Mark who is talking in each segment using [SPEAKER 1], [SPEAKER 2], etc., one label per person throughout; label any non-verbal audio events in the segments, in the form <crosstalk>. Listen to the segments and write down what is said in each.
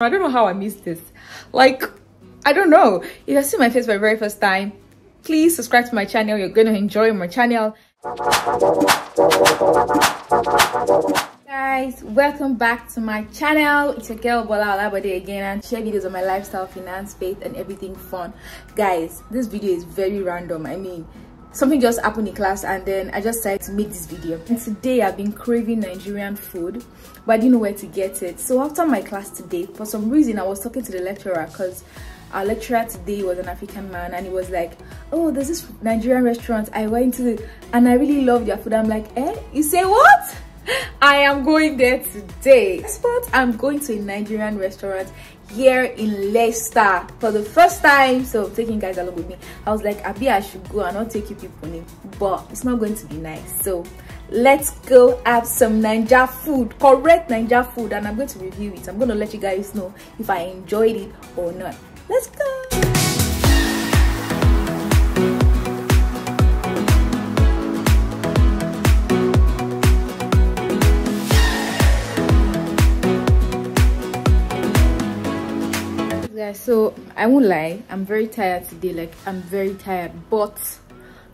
[SPEAKER 1] I don't know how I missed this. Like, I don't know. If you see my face for the very first time, please subscribe to my channel. You're going to enjoy my channel. Guys, welcome back to my channel. It's your girl Bola Olabode again and share videos on my lifestyle, finance, faith and everything fun. Guys, this video is very random. I mean, something just happened in class and then i just decided to make this video. And today i've been craving nigerian food but i didn't know where to get it. So after my class today for some reason i was talking to the lecturer because our lecturer today was an african man and he was like oh there's this nigerian restaurant i went to and i really love their food. I'm like eh? You say what? <laughs> I am going there today. Spot i'm going to a nigerian restaurant here in Leicester for the first time. So taking guys along with me. I was like, Abi, I should go and not take you people in. But it's not going to be nice. So let's go have some Naija food, correct Naija food. And I'm going to review it. I'm going to let you guys know if I enjoyed it or not. Let's go. Guys so i won't lie i'm very tired today like i'm very tired but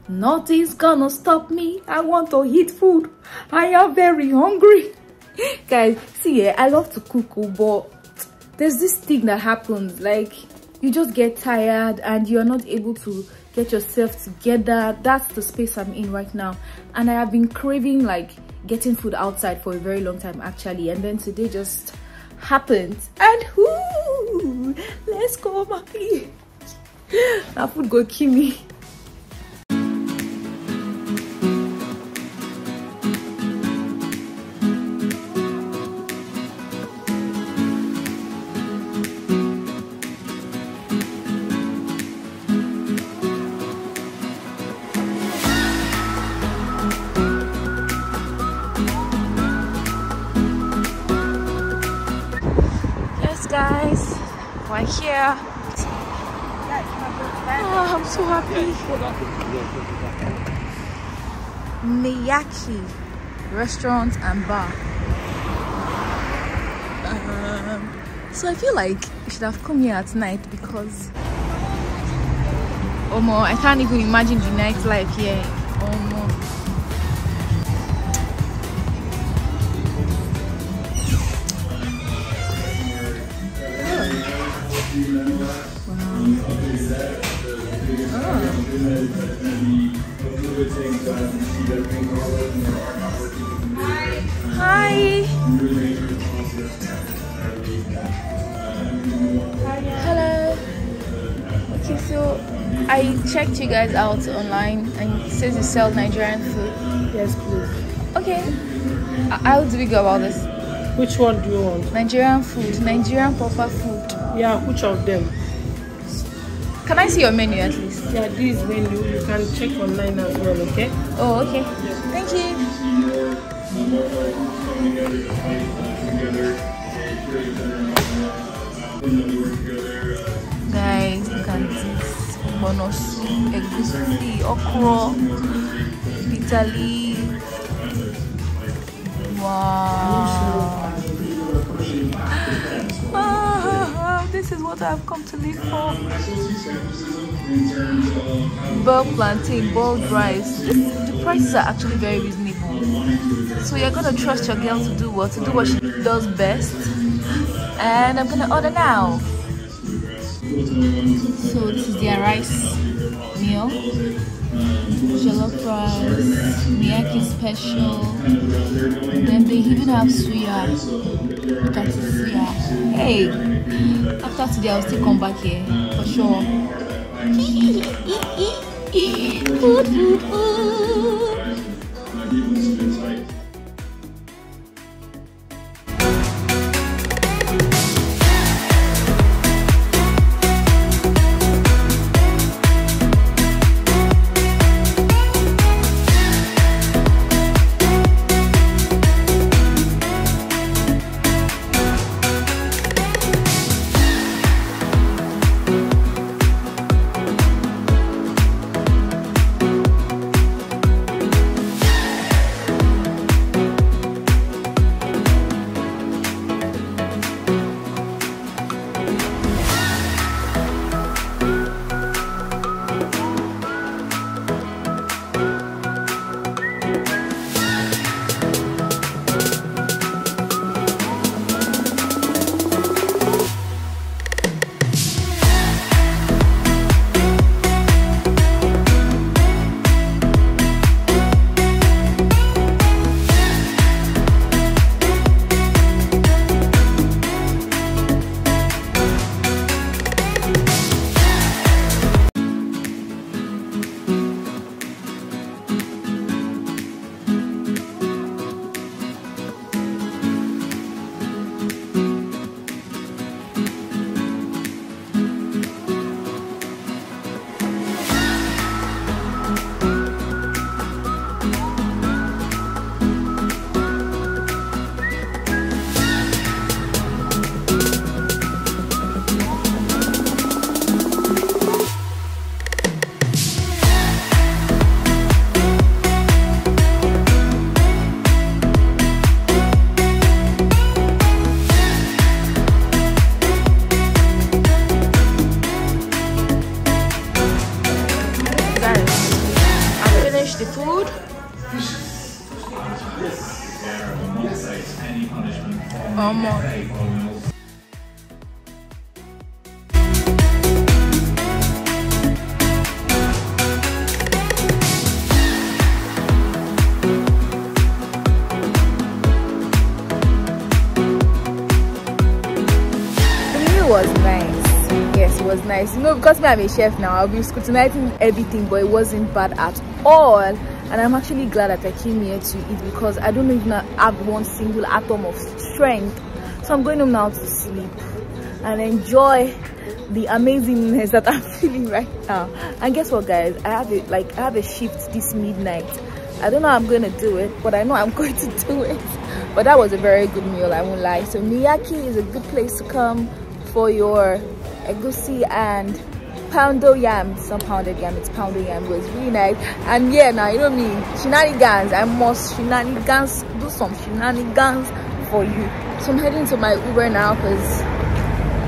[SPEAKER 1] nothing's gonna stop me. I want to eat food. I am very hungry. <laughs> Guys see yeah i love to cook oh, but there's this thing that happens like you just get tired and you're not able to get yourself together. That's the space i'm in right now. And i have been craving like getting food outside for a very long time actually. And then today just happened and whoo let's go mommy that food go kill me we're here. Oh, i'm so happy. Miyaki restaurant and bar. Um, so i feel like you should have come here at night because oh i can't even imagine the nightlife here Hi. Hello. Okay, so I checked you guys out online and it says you sell Nigerian food.
[SPEAKER 2] Yes, please.
[SPEAKER 1] Okay. How do we go about this?
[SPEAKER 2] Which one do you want?
[SPEAKER 1] Nigerian food, Nigerian proper food.
[SPEAKER 2] Yeah, which of them?
[SPEAKER 1] Can I see your menu at least?
[SPEAKER 2] Yeah, this menu you can check online as well, okay?
[SPEAKER 1] Oh, okay. Thank you. Guys, at this bonus egusi, okra, bitter leaf. Wow. What I've come to live for. Boiled plantain, boiled rice. The prices are actually very reasonable. So you're gonna trust your girl to do what? To do what she does best. And I'm gonna order now. So this is their rice meal. Jollof rice, miyaki special. Then they even have suya. At the suya. Hey, after today I'll still come back here for sure. food, food, food. Come nice. You know, because me, I'm a chef now, I'll be scrutinizing everything, but it wasn't bad at all. And I'm actually glad that I came here to eat because I don't even have one single atom of strength. So I'm going home now to sleep and enjoy the amazingness that I'm <laughs> feeling right now. And guess what, guys? I have it like I have a shift this midnight. I don't know how I'm going to do it, but I know I'm <laughs> going to do it. But that was a very good meal, I won't lie. So Miyaki is a good place to come for your egusi and poundo yam. Some pounded yam it's pounded yam was really nice and yeah now you know me shenanigans i must shenanigans do some shenanigans for you. So i'm heading to my uber now because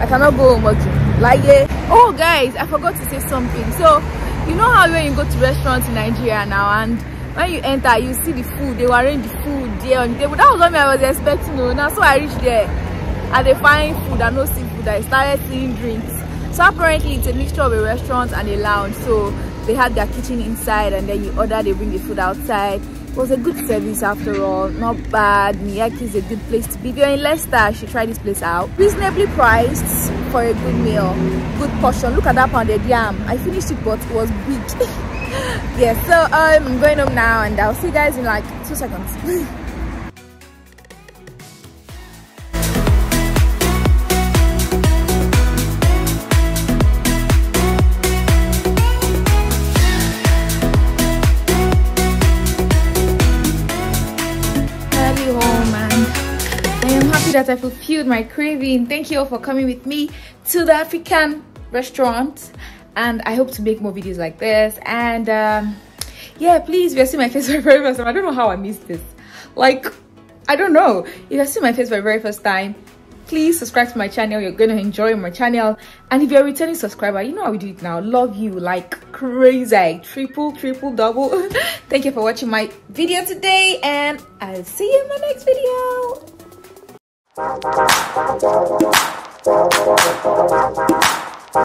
[SPEAKER 1] i cannot go home working. Like yeah oh guys i forgot to say something. So you know how when you go to restaurants in nigeria now and when you enter you see the food they were arrange the food there on the table. That was what i was expecting oh. Now so i reached there and they find food and no seafood I started seeing drinks. So apparently it's a mixture of a restaurant and a lounge. So they had their kitchen inside and then you order, they bring the food outside. It was a good service after all, not bad. Miyaki is a good place to be. If you're in Leicester, you should try this place out. Reasonably priced for a good meal, good portion. Look at that pounded yam. I finished it, but it was big. <laughs> yeah, so um, I'm going home now and I'll see you guys in like two seconds. <laughs> that I fulfilled my craving. Thank you all for coming with me to the African restaurant. And I hope to make more videos like this. And um, yeah, please, if you see my face <laughs> for the very first time, I don't know how I missed this. Like, I don't know. If you see my face for the very first time, please subscribe to my channel you're gonna enjoy my channel and if you're a returning subscriber you know how we do it now love you like crazy triple triple double <laughs> thank you for watching my video today and i'll see you in my next video Thank you.